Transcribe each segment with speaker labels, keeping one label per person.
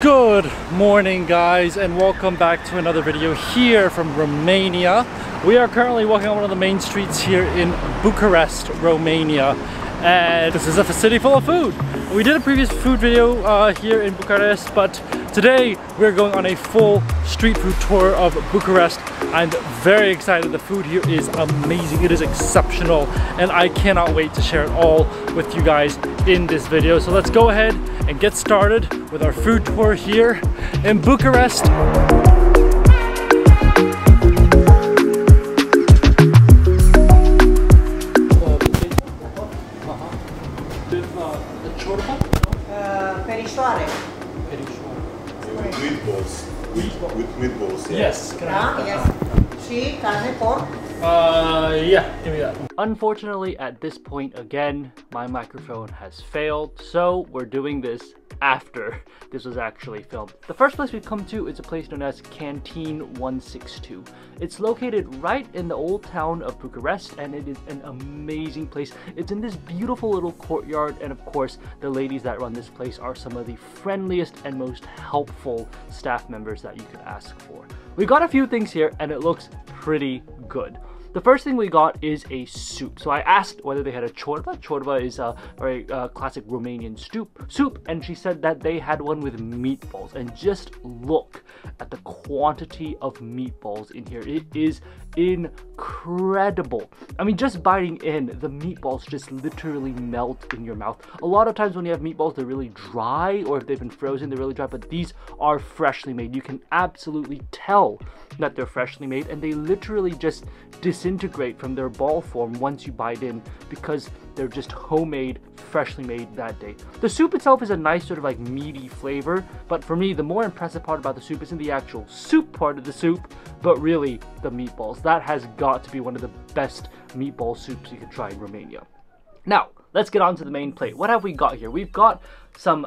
Speaker 1: Good morning guys and welcome back to another video here from Romania. We are currently walking on one of the main streets here in Bucharest, Romania and this is a city full of food. We did a previous food video uh, here in Bucharest but today we're going on a full street food tour of Bucharest. I'm very excited. The food here is amazing. It is exceptional and I cannot wait to share it all with you guys in this video. So let's go ahead and get started with our food tour here in Bucharest.
Speaker 2: Uh, Perișoare.
Speaker 3: With meatballs. With, with meatballs. Yeah.
Speaker 1: Yes, can I
Speaker 2: Da?
Speaker 1: have that?
Speaker 2: Yes. Și carne porc.
Speaker 1: Uh, yeah, give me that. Unfortunately, at this point again, my microphone has failed, so we're doing this after this was actually filmed. The first place we've come to is a place known as Canteen 162. It's located right in the old town of Bucharest and it is an amazing place. It's in this beautiful little courtyard and of course the ladies that run this place are some of the friendliest and most helpful staff members that you could ask for. We've got a few things here and it looks pretty good. The first thing we got is a soup. So I asked whether they had a chorba. Chorba is a very uh, classic Romanian soup. Soup, and she said that they had one with meatballs. And just look at the quantity of meatballs in here. It is incredible. I mean, just biting in, the meatballs just literally melt in your mouth. A lot of times when you have meatballs, they're really dry, or if they've been frozen, they're really dry. But these are freshly made. You can absolutely tell that they're freshly made, and they literally just disintegrate from their ball form once you bite in because they're just homemade, freshly made that day. The soup itself is a nice sort of like meaty flavor, but for me, the more impressive part about the soup isn't the actual soup part of the soup, but really the meatballs. That has got to be one of the best meatball soups you can try in Romania. Now, let's get on to the main plate. What have we got here? We've got some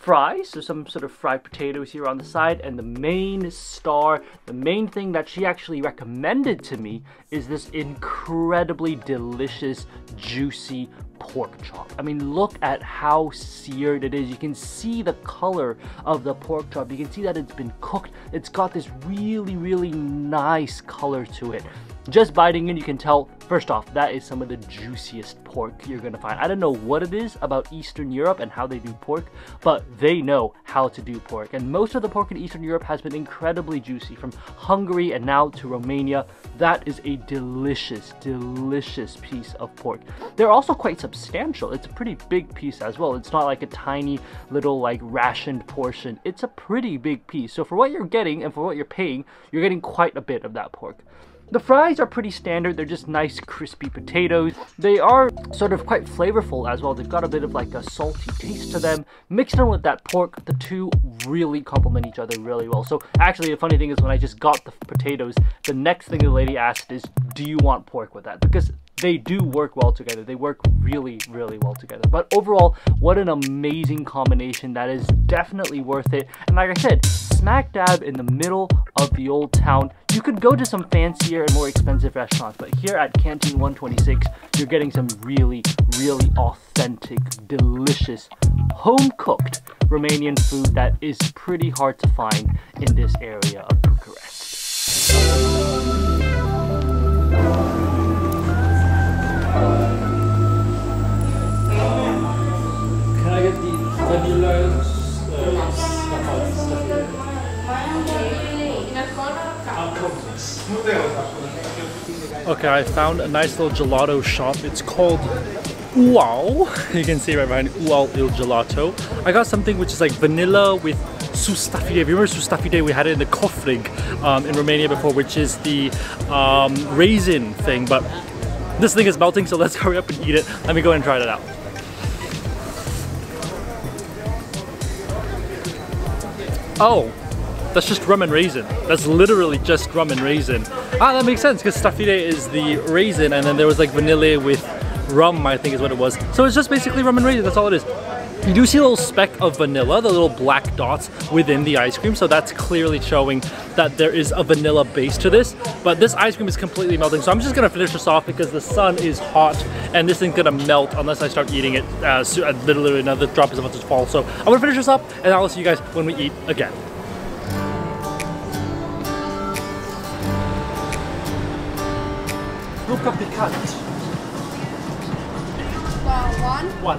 Speaker 1: fries, so some sort of fried potatoes here on the side, and the main star, the main thing that she actually recommended to me is this incredibly delicious, juicy pork chop. I mean, look at how seared it is. You can see the color of the pork chop. You can see that it's been cooked. It's got this really, really nice color to it. Just biting in, you can tell, first off, that is some of the juiciest pork you're gonna find. I don't know what it is about Eastern Europe and how they do pork, but they know how to do pork. And most of the pork in Eastern Europe has been incredibly juicy, from Hungary and now to Romania. That is a delicious, delicious piece of pork. They're also quite substantial. It's a pretty big piece as well. It's not like a tiny little like rationed portion. It's a pretty big piece. So for what you're getting and for what you're paying, you're getting quite a bit of that pork. The fries are pretty standard, they're just nice crispy potatoes. They are sort of quite flavorful as well, they've got a bit of like a salty taste to them. Mixed in with that pork, the two really complement each other really well. So actually the funny thing is when I just got the potatoes, the next thing the lady asked is, do you want pork with that? Because they do work well together. They work really, really well together. But overall, what an amazing combination. That is definitely worth it. And like I said, smack dab in the middle of the old town. You could go to some fancier and more expensive restaurants, but here at Canteen 126, you're getting some really, really authentic, delicious, home-cooked Romanian food that is pretty hard to find in this area of Bucharest. Okay, I found a nice little gelato shop. It's called Wow. You can see right behind Wow Il Gelato. I got something which is like vanilla with sustafide. Remember sustafide, we had it in the kofrig um, in Romania before, which is the um, raisin thing. But this thing is melting, so let's hurry up and eat it. Let me go and try it out. Oh, that's just rum and raisin. That's literally just rum and raisin. Ah, that makes sense because stafide is the raisin and then there was like vanilla with rum, I think is what it was. So it's just basically rum and raisin, that's all it is. You do see a little speck of vanilla, the little black dots within the ice cream, so that's clearly showing that there is a vanilla base to this, but this ice cream is completely melting, so I'm just gonna finish this off because the sun is hot and this thing's gonna melt unless I start eating it, uh, uh, literally another drop is about to fall. So I'm gonna finish this up and I'll see you guys when we eat again. Luca Picante.
Speaker 4: One?
Speaker 1: One.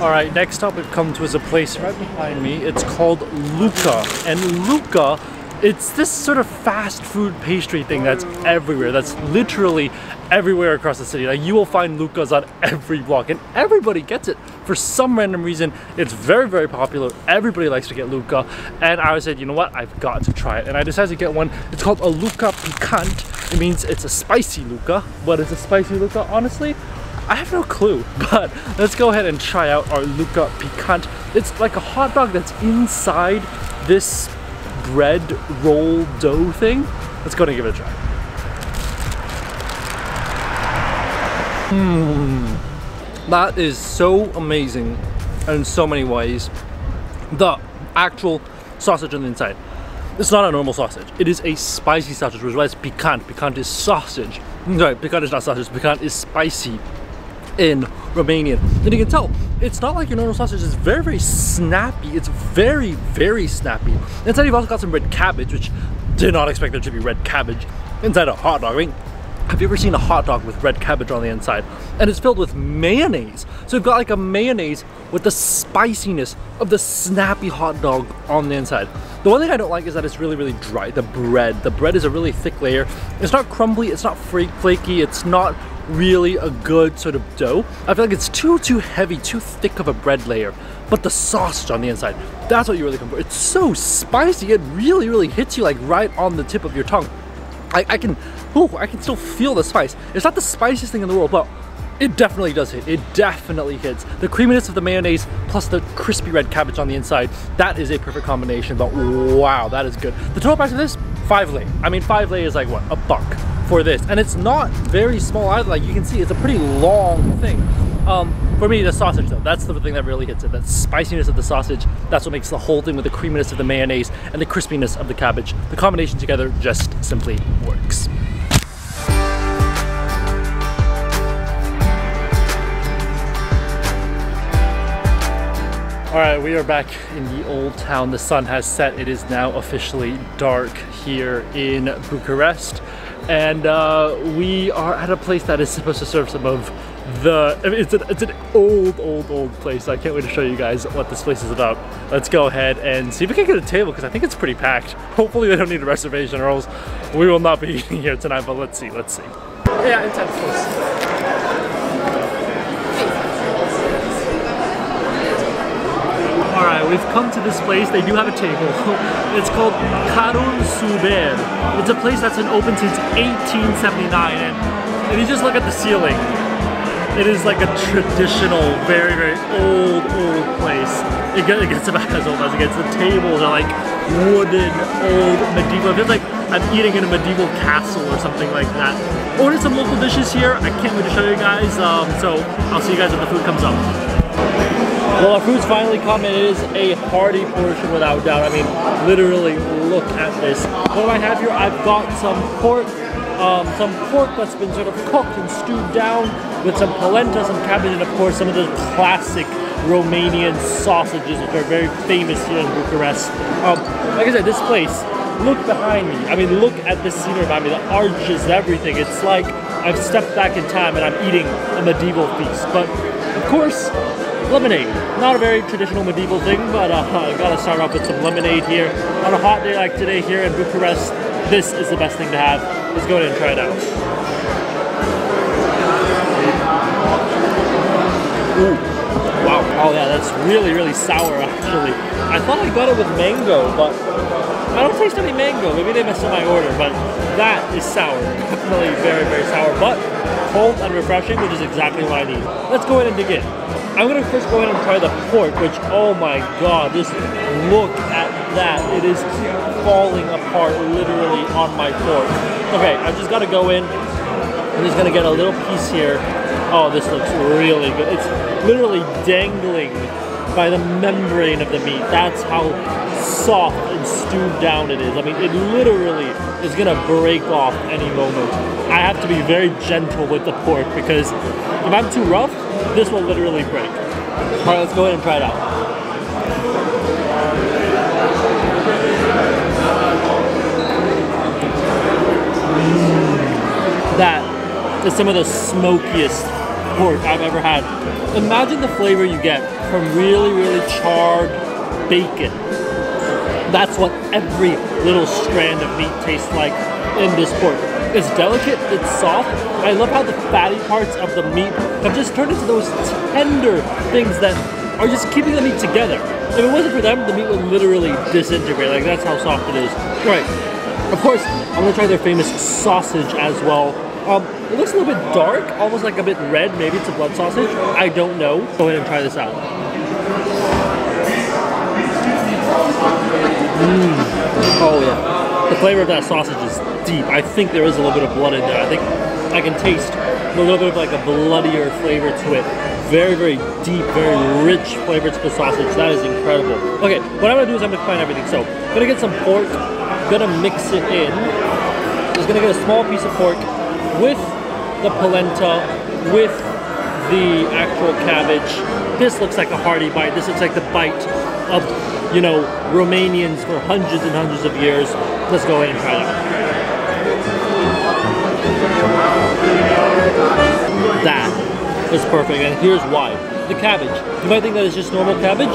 Speaker 1: All right, next up we've come to is a place right behind me. It's called Luca. And Luca, it's this sort of fast food pastry thing that's everywhere. That's literally everywhere across the city. Like you will find Luca's on every block and everybody gets it. For some random reason, it's very, very popular. Everybody likes to get Luca. And I said, you know what? I've got to try it. And I decided to get one. It's called a Luca Picante. It means it's a spicy Luca. What is a spicy Luca? Honestly, I have no clue, but let's go ahead and try out our Luca Picante. It's like a hot dog that's inside this bread roll dough thing. Let's go ahead and give it a try. Hmm, that is so amazing in so many ways. The actual sausage on the inside. It's not a normal sausage. It is a spicy sausage, which is why it's piquant. Piquant is sausage. Sorry, piquant is not sausage. Piquant is spicy in Romanian. And you can tell, it's not like your normal sausage, it's very, very snappy. It's very, very snappy. Inside you've also got some red cabbage, which did not expect there to be red cabbage inside a hot dog. I mean, have you ever seen a hot dog with red cabbage on the inside? And it's filled with mayonnaise. So you've got like a mayonnaise with the spiciness of the snappy hot dog on the inside. The one thing I don't like is that it's really, really dry. The bread. The bread is a really thick layer. It's not crumbly, it's not flaky, it's not really a good sort of dough. I feel like it's too, too heavy, too thick of a bread layer. But the sausage on the inside, that's what you really come for. It's so spicy, it really, really hits you like right on the tip of your tongue. I, I can, oh, I can still feel the spice. It's not the spiciest thing in the world, but it definitely does hit. It definitely hits. The creaminess of the mayonnaise plus the crispy red cabbage on the inside, that is a perfect combination, but wow, that is good. The total price of this, five lei. I mean, five lei is like what, a buck for this. And it's not very small either. Like you can see, it's a pretty long thing. Um, for me, the sausage though, that's the thing that really hits it. That spiciness of the sausage, that's what makes the whole thing with the creaminess of the mayonnaise and the crispiness of the cabbage. The combination together just simply works. All right, we are back in the old town. The sun has set. It is now officially dark here in Bucharest and uh, we are at a place that is supposed to serve some of the I mean, it's, an, it's an old old old place. I can't wait to show you guys what this place is about. Let's go ahead and see if we can get a table because I think it's pretty packed. Hopefully they don't need a reservation or else we will not be eating here tonight but let's see let's see. Yeah course we've come to this place. They do have a table. it's called Karun Suber. It's a place that's been open since 1879 and if you just look at the ceiling, it is like a traditional, very, very old, old place. It gets, about as old as it gets. The tables are like wooden, old, medieval. It feels like I'm eating in a medieval castle or something like that. Ordered some local dishes here. I can't wait to show you guys. Um, so I'll see you guys when the food comes up. Well, our food's finally come. It is a hearty portion without doubt. I mean, literally, look at this. What do I have here? I've got some pork, um, some pork that's been sort of cooked and stewed down with some polenta, some cabbage, and of course some of the classic Romanian sausages, which are very famous here in Bucharest. Um, like I said, this place, look behind me. I mean, look at the scenery behind me, the arches, everything. It's like I've stepped back in time and I'm eating a medieval feast. But of course, lemonade. Not a very traditional medieval thing, but uh, I gotta start off with some lemonade here. On a hot day like today here in Bucharest, this is the best thing to have. Let's go ahead and try it out. Ooh. Wow. Oh yeah, that's really, really sour actually. I thought I got it with mango, but I don't taste any mango. Maybe they messed up my order, but that is sour. Definitely very, very sour, but cold and refreshing, which is exactly what I need. Let's go ahead and dig in. I'm gonna first go ahead and try the pork, which, oh my god, just look at that. It is falling apart literally on my fork. Okay, I just gotta go in. I'm just gonna get a little piece here. Oh, this looks really good. It's literally dangling by the membrane of the meat. That's how soft and stewed down it is. I mean, it literally is gonna break off any moment. I have to be very gentle with the pork because if I'm too rough, this will literally break. All right, let's go ahead and try it out. Mm. That is some of the smokiest pork I've ever had. Imagine the flavor you get from really, really charred bacon. That's what every little strand of meat tastes like in this pork. It's delicate, it's soft. I love how the fatty parts of the meat have just turned into those tender things that are just keeping the meat together. If it wasn't for them, the meat would literally disintegrate. Like that's how soft it is. All right. Of course, I'm gonna try their famous sausage as well. Um, it looks a little bit dark, almost like a bit red. Maybe it's a blood sausage. I don't know. Go ahead and try this out. Mmm. Oh yeah. The flavor of that sausage is deep. I think there is a little bit of blood in there. I think I can taste a little bit of like a bloodier flavor to it. Very, very deep, very rich flavor to the sausage. That is incredible. Okay, what I'm gonna do is I'm gonna combine everything. So, I'm gonna get some pork, gonna mix it in. Just gonna get a small piece of pork with the polenta, with the actual cabbage. This looks like a hearty bite. This looks like the bite of, you know, Romanians for hundreds and hundreds of years. Let's go ahead and try it That is perfect, and here's why. The cabbage. You might think that is just normal cabbage.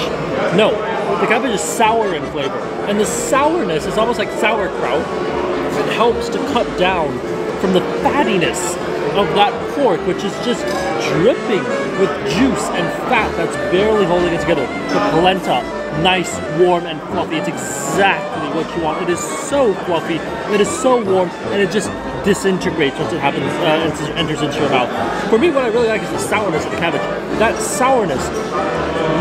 Speaker 1: No, the cabbage is sour in flavor, and the sourness is almost like sauerkraut. It helps to cut down from the fattiness of that pork, which is just dripping with juice and fat that's barely holding it together. The polenta, nice, warm, and fluffy. It's exactly what you want. It is so fluffy, it is so warm, and it just disintegrates once it happens, uh, enters- into your mouth. For me, what I really like is the sourness of the cabbage. That sourness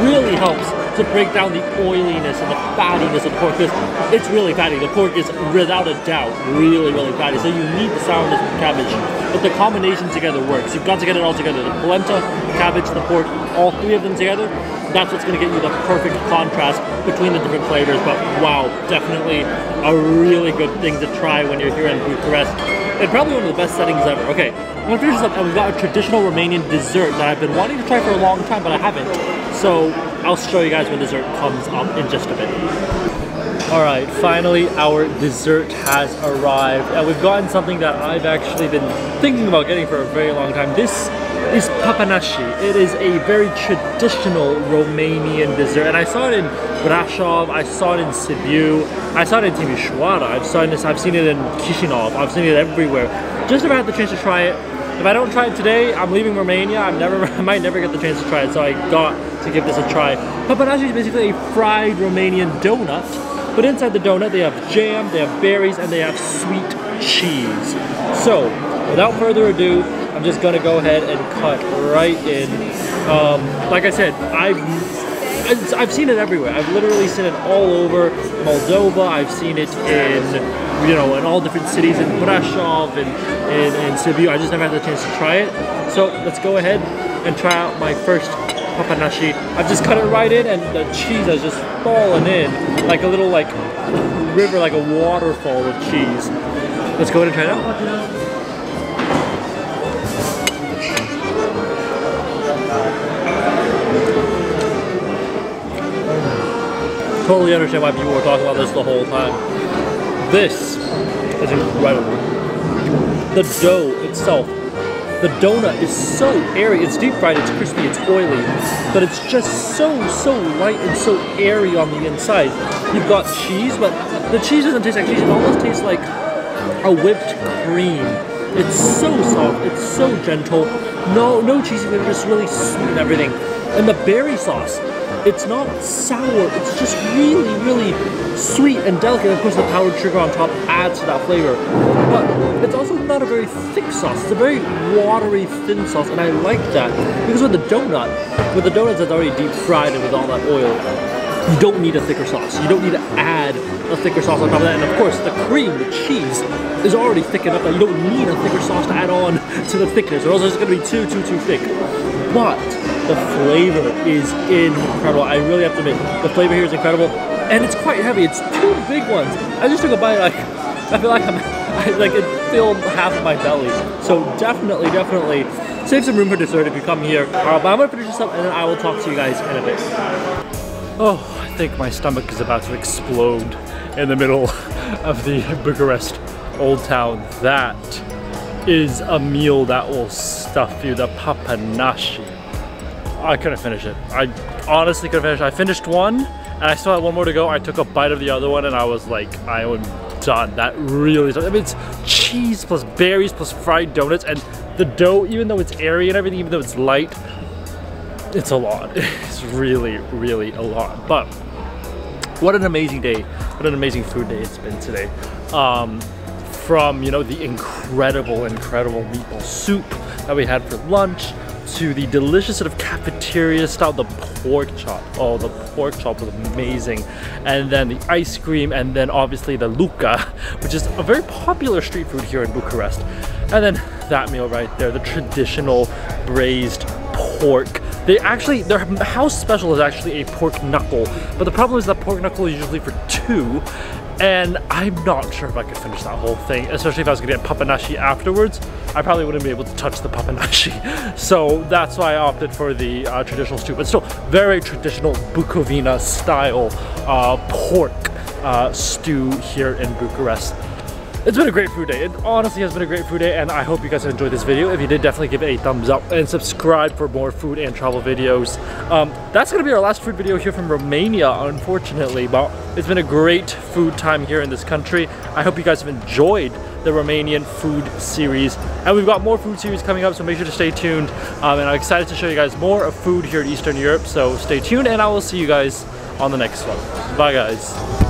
Speaker 1: really helps to break down the oiliness and the fattiness of the pork because it's really fatty. The pork is without a doubt really, really fatty. So you need the sourness of the cabbage. But the combination together works. You've got to get it all together. The polenta, the cabbage, the pork, all three of them together. That's what's going to get you the perfect contrast between the different flavors. But wow, definitely a really good thing to try when you're here in Bucharest. And probably one of the best settings ever. Okay, I'm gonna finish this up and we've got a traditional Romanian dessert that I've been wanting to try for a long time, but I haven't. So I'll show you guys when dessert comes up in just a bit. All right, finally our dessert has arrived, and we've gotten something that I've actually been thinking about getting for a very long time. This is papanasi. It is a very traditional Romanian dessert, and I saw it in Brasov, I saw it in Sibiu, I saw it in Timișoara, I've seen this, I've seen it in Chisinau, I've seen it everywhere. Just never had the chance to try it. If I don't try it today, I'm leaving Romania. I'm never, I might never get the chance to try it, so I got to give this a try. Papanasi is basically a fried Romanian donut, but inside the donut they have jam, they have berries, and they have sweet cheese. So, without further ado, I'm just gonna go ahead and cut right in. Um, like I said, I've I've seen it everywhere. I've literally seen it all over Moldova. I've seen it in, you know, in all different cities in Brasov and in, in Sibiu. I just never had the chance to try it. So let's go ahead and try out my first papanasi. I've just cut it right in, and the cheese has just fallen in like a little like river, like a waterfall of cheese. Let's go ahead and try it out. Totally understand why people were talking about this the whole time. This is incredible. The dough itself, the donut is so airy. It's deep fried, it's crispy, it's oily, but it's just so, so light and so airy on the inside. You've got cheese, but the cheese doesn't taste like cheese. It almost tastes like a whipped cream. It's so soft, it's so gentle. No, no cheesy flavor, just really sweet and everything. And the berry sauce, it's not sour, it's just really, really sweet and delicate. Of course, the powdered sugar on top adds to that flavor. But it's also not a very thick sauce, it's a very watery, thin sauce, and I like that. Because with the donut, with the donuts that's already deep fried and with all that oil, you don't need a thicker sauce. You don't need to add a thicker sauce on top of that. And of course, the cream, the cheese, is already thick enough that you don't need a thicker sauce to add on to the thickness, or else it's going to be too, too, too thick. But the flavor is incredible. I really have to admit, the flavor here is incredible, and it's quite heavy. It's two big ones. I just took a bite, like I feel like I'm, I, like it filled half of my belly. So definitely, definitely save some room for dessert if you come here. Uh, but I'm gonna finish this up, and then I will talk to you guys in a bit. Oh, I think my stomach is about to explode in the middle of the Bucharest Old Town. That is a meal that will stuff you, the papanasi. I couldn't finish it. I honestly couldn't finish it. I finished one and I still had one more to go. I took a bite of the other one and I was like, I am done. That really, I mean, it's cheese plus berries plus fried donuts and the dough, even though it's airy and everything, even though it's light, it's a lot. It's really, really a lot. But what an amazing day. What an amazing food day it's been today. Um, from, you know, the incredible, incredible meatball soup that we had for lunch to the delicious sort of cafeteria style, the pork chop. Oh, the pork chop was amazing. And then the ice cream, and then obviously the luca, which is a very popular street food here in Bucharest. And then that meal right there, the traditional braised pork. They actually, their house special is actually a pork knuckle, but the problem is that pork knuckle is usually for two, and I'm not sure if I could finish that whole thing, especially if I was gonna get papanasi afterwards. I probably wouldn't be able to touch the papanasi. So that's why I opted for the uh, traditional stew, but still very traditional Bukovina style uh, pork uh, stew here in Bucharest. It's been a great food day. It honestly has been a great food day and I hope you guys have enjoyed this video. If you did, definitely give it a thumbs up and subscribe for more food and travel videos. Um, that's gonna be our last food video here from Romania, unfortunately, but it's been a great food time here in this country. I hope you guys have enjoyed the Romanian food series. And we've got more food series coming up, so make sure to stay tuned. Um, and I'm excited to show you guys more of food here in Eastern Europe, so stay tuned and I will see you guys on the next one. Bye guys.